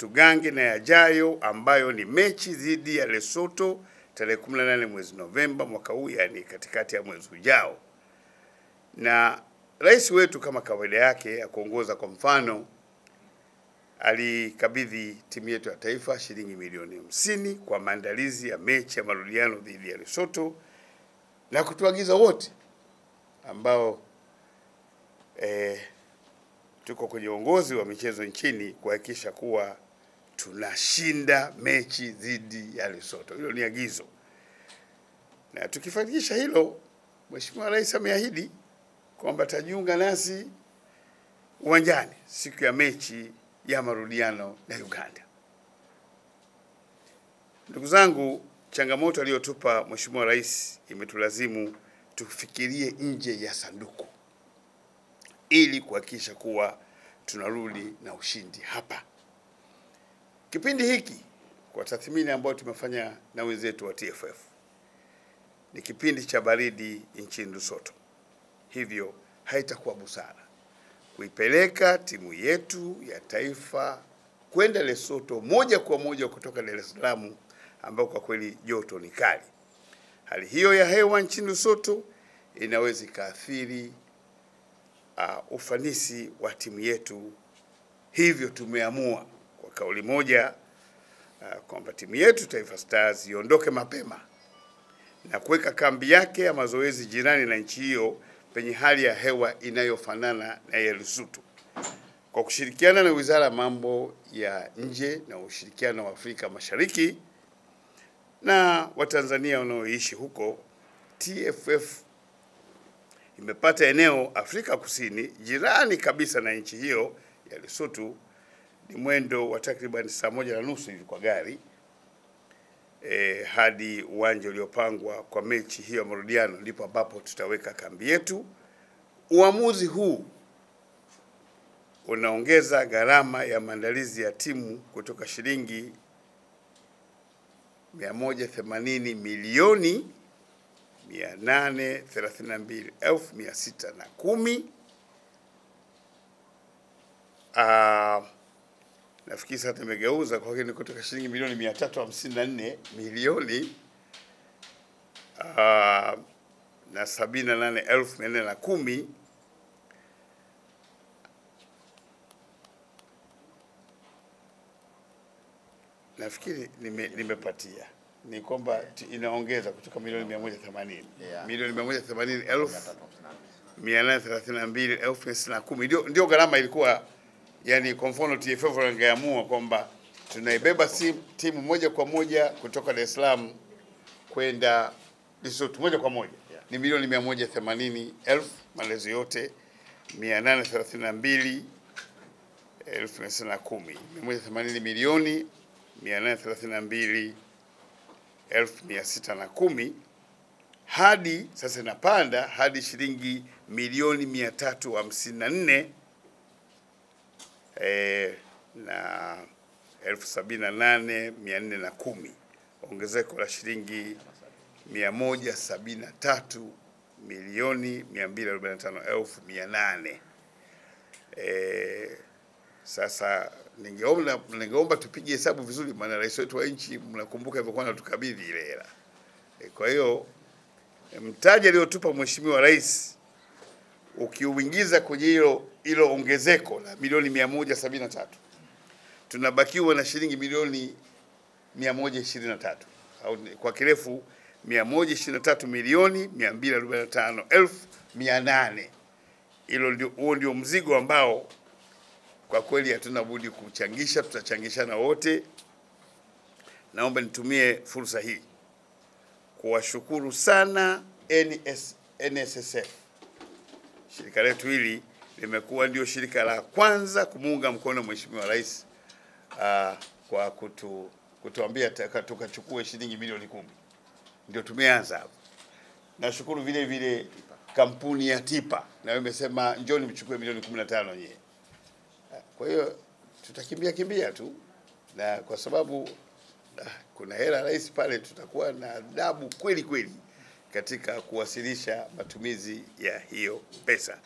tugange na yajayo ambayo ni mechi dhidi ya Lesotho tarehe 18 mwezi Novemba mwaka huu, yani katikati ya mwezi ujao. Na rais wetu kama kawaida yake ya kuongoza kwa mfano, alikabidhi timu yetu ya taifa shilingi milioni hamsini kwa maandalizi ya mechi ya marudiano dhidi ya Lesotho na kutuagiza wote ambao eh, tuko kwenye uongozi wa michezo nchini kuhakikisha kuwa tunashinda mechi dhidi ya Lesotho. Hilo ni agizo, na tukifanikisha hilo, Mheshimiwa Rais ameahidi kwamba atajiunga nasi uwanjani siku ya mechi ya marudiano na Uganda. Ndugu zangu, changamoto aliyotupa Mheshimiwa Rais imetulazimu tufikirie nje ya sanduku ili kuhakikisha kuwa tunarudi na ushindi hapa. Kipindi hiki kwa tathmini ambayo tumefanya na wenzetu wa TFF ni kipindi cha baridi nchini Lesotho, hivyo haitakuwa busara kuipeleka timu yetu ya taifa kwenda Lesotho moja kwa moja kutoka Dar es Salaam ambao kwa kweli joto ni kali. Hali hiyo ya hewa nchini Lesotho inaweza ikaathiri uh, ufanisi wa timu yetu, hivyo tumeamua kauli moja uh, kwamba timu yetu Taifa Stars iondoke mapema na kuweka kambi yake ya mazoezi jirani na nchi hiyo penye hali ya hewa inayofanana na ya Lesotho kwa kushirikiana na Wizara ya Mambo ya Nje na ushirikiano wa Afrika Mashariki na Watanzania wanaoishi huko. TFF imepata eneo Afrika Kusini jirani kabisa na nchi hiyo ya Lesotho, ni mwendo wa takriban saa moja na nusu hivi kwa gari e, hadi uwanja uliopangwa kwa mechi hiyo ya marudiano, ndipo ambapo tutaweka kambi yetu. Uamuzi huu unaongeza gharama ya maandalizi ya timu kutoka shilingi 180 milioni 832,610 nafikiri sasa tumegeuza kwa hiyo ni kutoka shilingi milioni 354 milioni uh, na 78,410 nafikiri nime, nimepatia ni kwamba inaongeza kutoka milioni 180 Yeah. milioni 180 elfu 832 elfu mia sita na kumi ndio, ndio gharama ilikuwa. Yani kwa mfano TFF wangeamua kwamba tunaibeba timu moja kwa moja kutoka Dar es Salaam kwenda Lesotho moja kwa moja. Yeah. ni milioni 180 malezi yote mia nane thelathini na mbili elfu mia na kumi. Mia moja themanini milioni 832 elfu mia sita na kumi. Hadi sasa inapanda hadi shilingi milioni mia tatu hamsini na nne eh, na elfu sabini na nane mia nne na kumi ongezeko la shilingi mia moja sabini na tatu milioni mia mbili arobaini na tano elfu mia nane eh, sasa ningeomba ningeomba tupige hesabu vizuri, maana rais wetu wa nchi mnakumbuka alivyokuwa anatukabidhi ile hela. E, Kwa hiyo mtaji aliotupa Mheshimiwa Rais ukiuingiza kwenye hilo hilo ongezeko la milioni mia moja sabini na tatu tunabakiwa na shilingi milioni mia moja ishirini na tatu au ni- kwa kirefu mia moja ishirini na tatu milioni mia mbili arobaini na tano elfu mia nane hilo ndio huo ndio mzigo ambao kwa kweli hatuna budi kuchangisha, tutachangishana wote. Naomba nitumie fursa hii kuwashukuru sana NS, NSSF. Shirika letu hili limekuwa ndio shirika la kwanza kumuunga mkono Mheshimiwa Rais uh, kwa kutu, kutuambia tukachukue shilingi milioni kumi, ndio tumeanza hapo. Nashukuru vile vile kampuni ya Tipa nayo imesema njoni mchukue milioni 15 nyie. Kwa hiyo tutakimbia kimbia tu, na kwa sababu ah, kuna hela rais pale, tutakuwa na adabu kweli kweli katika kuwasilisha matumizi ya hiyo pesa.